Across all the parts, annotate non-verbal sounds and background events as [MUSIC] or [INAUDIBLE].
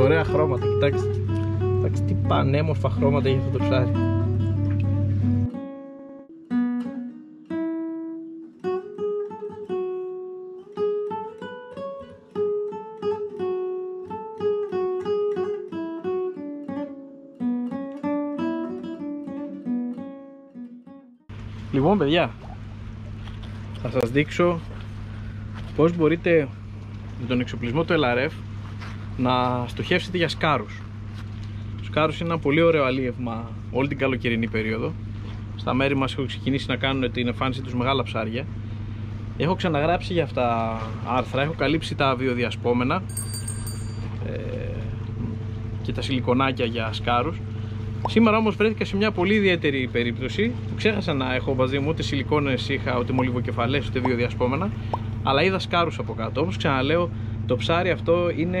Ωραία χρώματα, κοιτάξτε. Κοιτάξτε τι πανέμορφα χρώματα έχει αυτό το ψάρι. Λοιπόν παιδιά, θα σας δείξω πώς μπορείτε με τον εξοπλισμό του LRF να στοχεύσετε για σκάρους. Ο σκάρους είναι ένα πολύ ωραίο αλίευμα όλη την καλοκαιρινή περίοδο. Στα μέρη μας έχω ξεκινήσει να κάνουν την εμφάνιση τους μεγάλα ψάρια. Έχω ξαναγράψει για αυτά άρθρα, έχω καλύψει τα βιοδιασπόμενα ε, και τα σιλικονάκια για σκάρους. Σήμερα όμως βρέθηκα σε μια πολύ ιδιαίτερη περίπτωση που ξέχασα να έχω μαζί μου ούτε σιλικόνες είχα, ούτε μολυβοκεφαλές, ούτε βιοδιασπόμενα αλλά είδα σκάρους από κάτω. Όπως ξαναλέω, το ψάρι αυτό είναι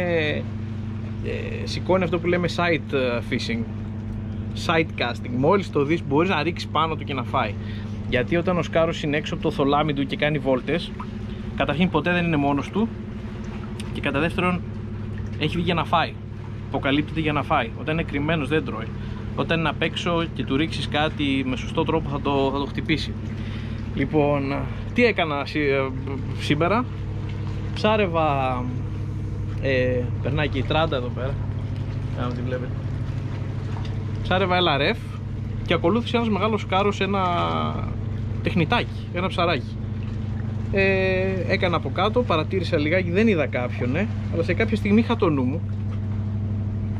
ε, σηκώνει αυτό που λέμε side ε, fishing side casting. Μόλις το δεις μπορείς να ρίξεις πάνω του και να φάει. Γιατί όταν ο σκάρος είναι έξω από το θολάμι του και κάνει βόλτες καταρχήν ποτέ δεν είναι μόνος του και κατά δεύτερον έχει βγει για να φάει. Αποκαλύπτεται για να φάει. Όταν είναι κρυμμένος δεν τρώει. Όταν είναι απ' έξω και του ρίξεις κάτι με σωστό τρόπο θα το, θα το χτυπήσει. Λοιπόν τι έκανα ε, σήμερα; Ψάρευα ε, περνάει και η τράντα εδώ πέρα αν τη βλέπετε ψάρευα LRF και ακολούθησε ένας μεγάλος κάρος ένα τεχνητάκι, ένα ψαράκι. Ε, έκανα από κάτω, παρατήρησα λιγάκι, δεν είδα κάποιον ε, αλλά σε κάποια στιγμή είχα το νου μου.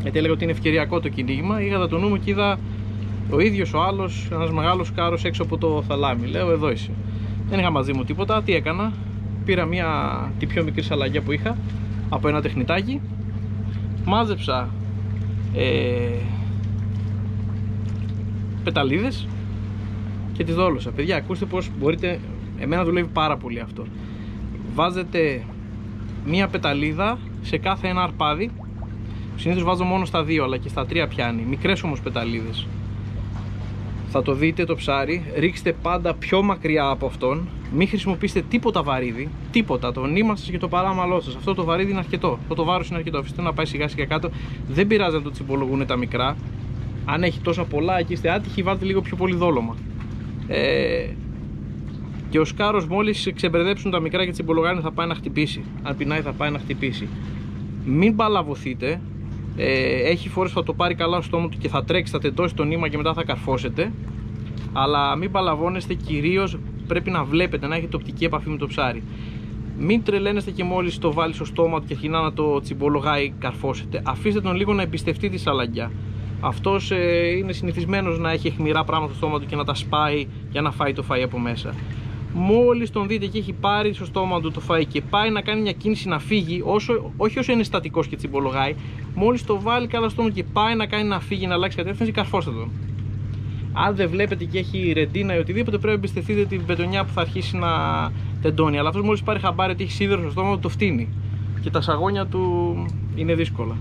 Γιατί έλεγα ότι είναι ευκαιριακό το κυνήγημα είχα το νου μου και είδα ο ίδιος ο άλλος, ένας μεγάλος κάρος έξω από το θαλάμι. Λέω εδώ είσαι δεν είχα μαζί μου τίποτα, τι έκανα πήρα μια τη πιο μικρή σαλαγιά που είχα από ένα τεχνητάκι. Μάζεψα ε, πεταλίδες και τις δόλωσα. Παιδιά ακούστε πως μπορείτε εμένα δουλεύει πάρα πολύ αυτό. Βάζετε μία πεταλίδα σε κάθε ένα αρπάδι. Συνήθως βάζω μόνο στα δύο αλλά και στα τρία πιάνει. Μικρές όμως πεταλίδες θα το δείτε το ψάρι. Ρίξτε πάντα πιο μακριά από αυτόν. Μην χρησιμοποιήσετε τίποτα βαρύδι. Τίποτα, το νήμα σας και το παράμαλό σας. Αυτό το βαρύδι είναι αρκετό, αυτό το βάρος είναι αρκετό. Αφήστε να πάει σιγά σιγά κάτω. Δεν πειράζει να το τσιμπολογούν τα μικρά. Αν έχει τόσα πολλά και είστε άτυχοι βάλτε λίγο πιο πολύ δόλωμα. Ε, και ο σκάρος μόλις ξεμπερδέψουν τα μικρά και τσιμπολογάνε θα πάει να χτυπήσει. Αν πεινάει θα πάει να χτυπήσει. Μην παλαβωθείτε. ε, έχει φορές που θα το πάρει καλά στο στόμα του και θα τρέξει, θα τεντώσει το νήμα και μετά θα καρφώσετε. Αλλά μην παλαβώνεστε κυρίως πρέπει να βλέπετε, να έχετε οπτική επαφή με το ψάρι. Μην τρελαίνεστε και μόλις το βάλει στο στόμα του και αρχινά να το τσιμπολογάει καρφώσετε. Αφήστε τον λίγο να εμπιστευτεί τη σαλαγιά αυτός ε, είναι συνηθισμένος να έχει αιχμηρά πράγματα στο στόμα του και να τα σπάει για να φάει το φαΐ από μέσα μόλις τον δείτε και έχει πάρει στο στόμα του το φαΐ και πάει να κάνει μια κίνηση να φύγει, όσο, όχι όσο είναι στατικός και τσιμπολογάει, μόλις το βάλει καλά στο στόμα και πάει να κάνει να φύγει, να αλλάξει κατεύθυνση, καρφώστε τον. Αν δεν βλέπετε και έχει ρεντίνα ή οτιδήποτε, πρέπει να εμπιστευτείτε την πετονιά που θα αρχίσει να τεντώνει. Αλλά αυτός μόλις πάρει χαμπάρι ότι έχει σίδερο στο στόμα του, το φτύνει. Και τα σαγόνια του είναι δύσκολα.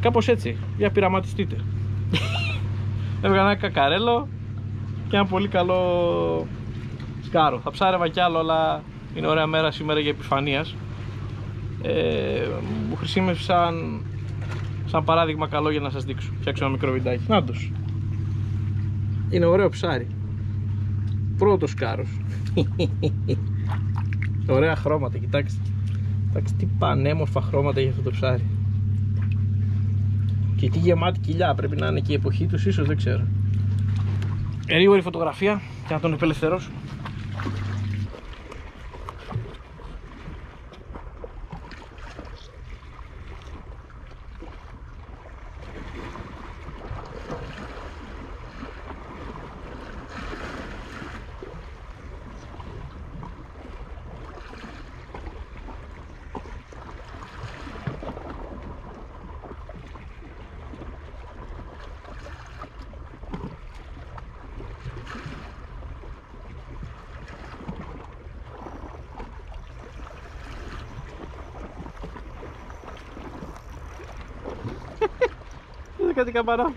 Κάπως έτσι. Για πειραματιστείτε. [LAUGHS] Έβγαλα ένα κακαρέλο και ένα πολύ καλό σκάρο. Θα ψάρευα κι άλλο, αλλά είναι ωραία μέρα σήμερα για επιφανείας. Ε, μου χρησιμεύει σαν, σαν παράδειγμα καλό για να σας δείξω. Φτιάξω ένα μικρό βιντεάκι. Νάτος. Είναι ωραίο ψάρι. Πρώτος σκάρος. [LAUGHS] ωραία χρώματα, κοιτάξτε. Κοιτάξτε τι πανέμορφα χρώματα έχει αυτό το ψάρι. Και τι γεμάτη κοιλιά, πρέπει να είναι και η εποχή τους, ίσως δεν ξέρω. Γρήγορη φωτογραφία και να τον απελευθερώσω. Είναι κάτι καμπανάς.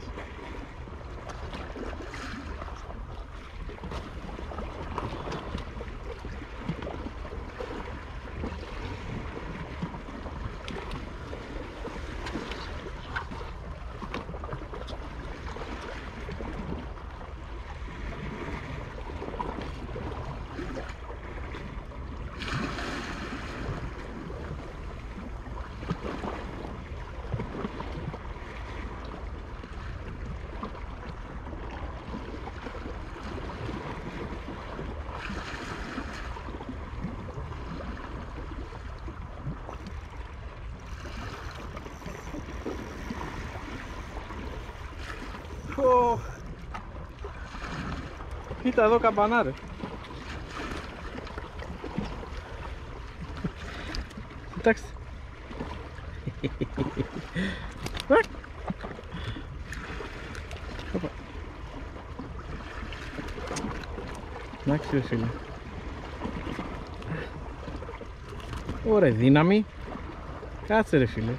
Κοίτα εδώ καμπανάρε. Κοιτάξτε. Οπα. Εντάξει ρε φίλε. Ωραία δύναμη. Κάτσε ρε φίλε.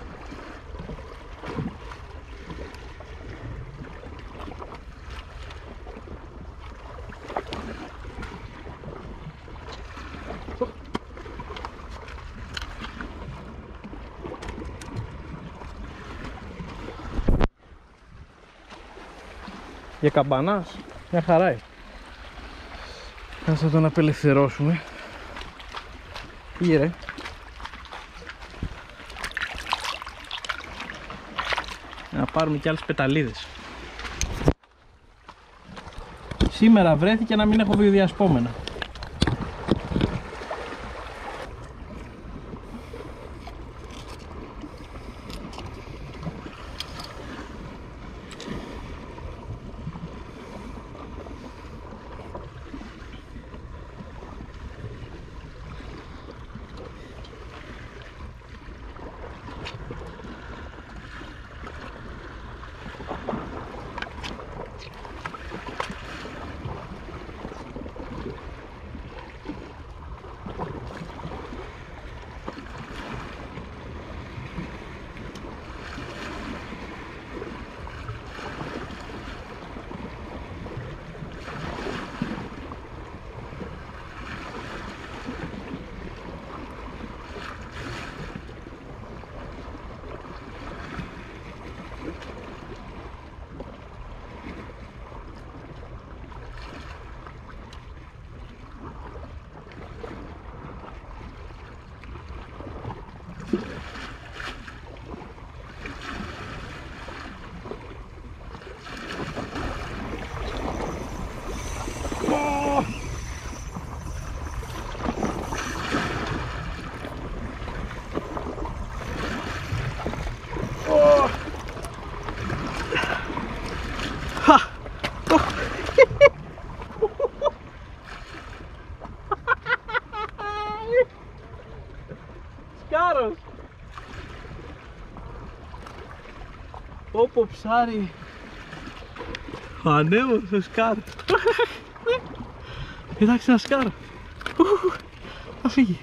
Για καμπανάς, μια χαρά είναι. Ας τον απελευθερώσουμε. Πήγε ρε. Να πάρουμε και άλλες πεταλίδες. Σήμερα βρέθηκε να μην έχω βιοδιασπόμενα. Σκάρος Όπο ψάρι Ανέβω στο σκάρο Κοιτάξτε ένα σκάρο Θα φύγει.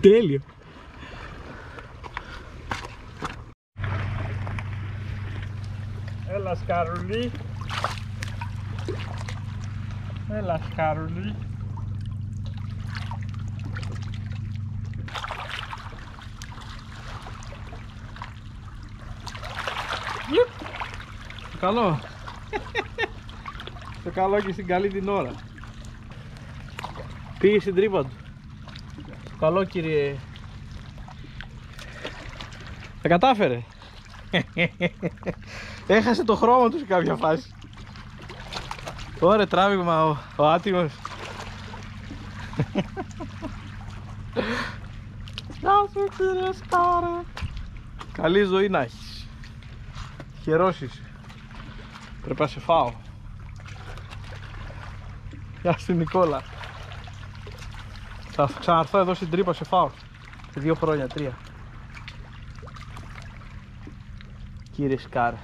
Τέλειο. Έλα σκαρουλί Έλα σκαρουλί Καλό. Στο καλό και στην καλή την ώρα. Πήγε στην τρύπα του. Καλό κύριε. Τα κατάφερε. Έχασε το χρώμα του σε κάποια φάση. Ωραία τράβηγμα ο, ο άτιμος. Γεια σου κύριε Σκάρα. Καλή ζωή να έχεις. Χερός είσαι. Πρέπει να σε φάω. Γεια σου Νικόλα. Θα ξαναρθώ εδώ στην τρύπα σε φάω. Σε δύο χρόνια, τρία. Κύριε Σκάρ.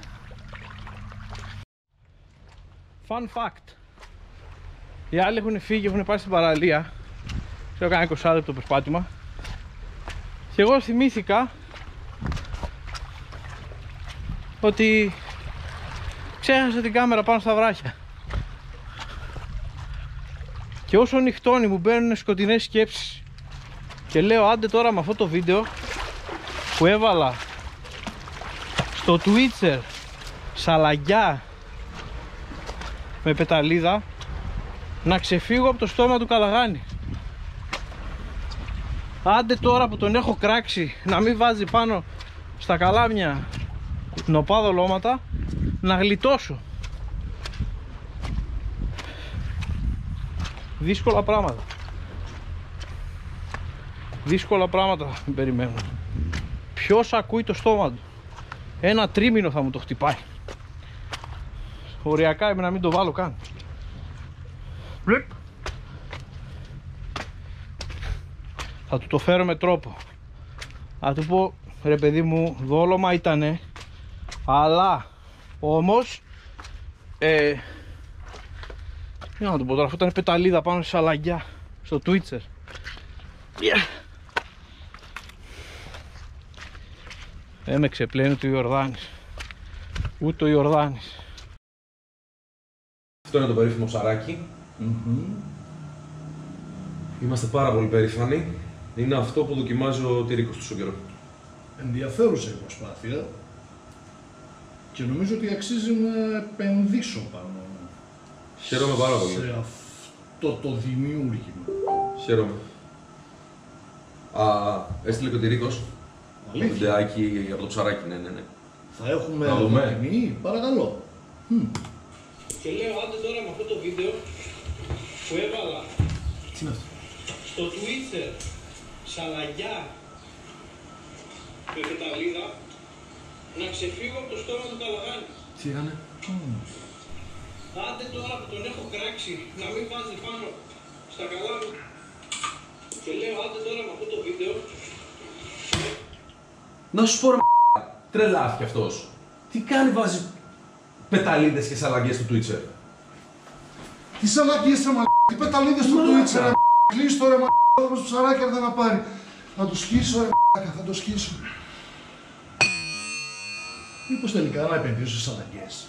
Fun fact. Οι άλλοι έχουν φύγει, έχουν πάει στην παραλία. Σε έκανε 20 λεπτό περπάτημα. Και εγώ θυμήθηκα ότι ξέχασα την κάμερα πάνω στα βράχια. Και όσο νυχτώνει μου μπαίνουν σκοτεινές σκέψεις και λέω άντε τώρα με αυτό το βίντεο που έβαλα στο Twitter σαλαγιά με πεταλίδα να ξεφύγω από το στόμα του Καλαγάνη άντε τώρα που τον έχω κράξει να μην βάζει πάνω στα καλάμια νοπά δολώματα να γλιτώσω δύσκολα πράγματα δύσκολα πράγματα [LAUGHS] περιμένω ποιος ακούει το στόμα του; Ένα τρίμηνο θα μου το χτυπάει Οριακά είμαι να μην το βάλω καν. Βλεπ. Θα του το φέρω με τρόπο. Θα του πω ρε παιδί μου δόλωμα ήτανε αλλά όμως ε, για να το πω τώρα, αυτό ήταν πεταλίδα πάνω σε σαλαγιά στο Twitcher. Yeah. Δεν με ξεπλένει ούτε ο Ιορδάνης. Ούτε ο Ιορδάνης. Αυτό είναι το περίφημο ψαράκι. Είμαστε πάρα πολύ περήφανοι. Είναι αυτό που δοκιμάζει ο Τυρίκος τόσο καιρό. ενδιαφέρουσα η προσπάθεια και νομίζω ότι αξίζει να επενδύσω πάνω Χαίρομαι πάρα πολύ. σε αυτό το δημιούργημα. Χαίρομαι. Α, έστειλε και ο Τυρίκος. Το Αλήθεια. βιντεάκι από το ψαράκι, ναι, ναι, ναι. Θα έχουμε Να δούμε. δοκιμή, παρακαλώ. Και λέω άντε τώρα με αυτό το βίντεο που έβαλα Τι είναι αυτό; στο Twitter σαλαγιά με πεταλίδα να ξεφύγω από το στόμα του Καλαγάνη. Τι έκανε. Άντε τώρα που τον έχω κράξει να μην βάζει πάνω στα καλά μου. Και λέω άντε τώρα με αυτό το βίντεο Να σου πω ρε τρελάθηκε αυτός. Τι κάνει βάζει πεταλίδες και σαλαγγές στο Twitcher. Τι σαλακίες ρε μα τι πεταλίδες στο Μαλάκα. Twitch ρε Κλείς το ρε μα όπως ψαράκι έρθει να πάρει. Θα το σκίσω ρε μα θα το σκίσω. Μήπως τελικά να επενδύσω σε σαλακίες.